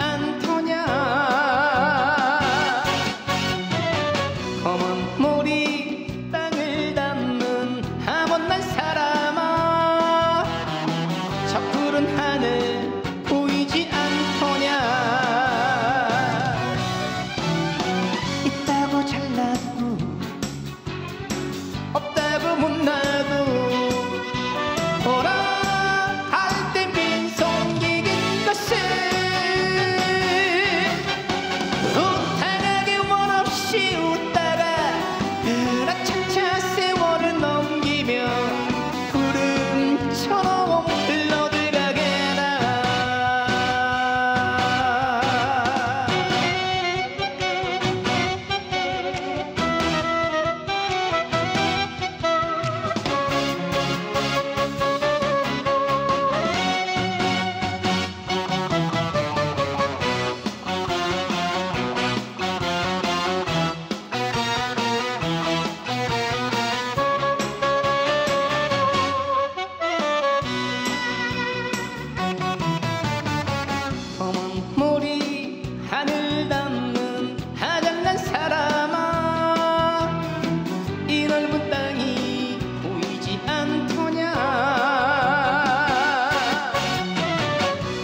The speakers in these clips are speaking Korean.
and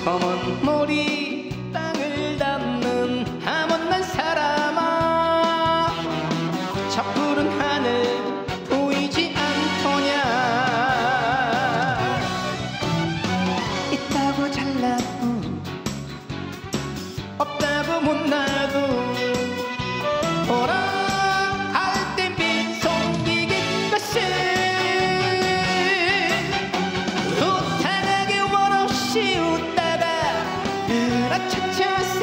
검은 머리 땅을 닿는 하원난 사람아. 저 푸른 a cha-cha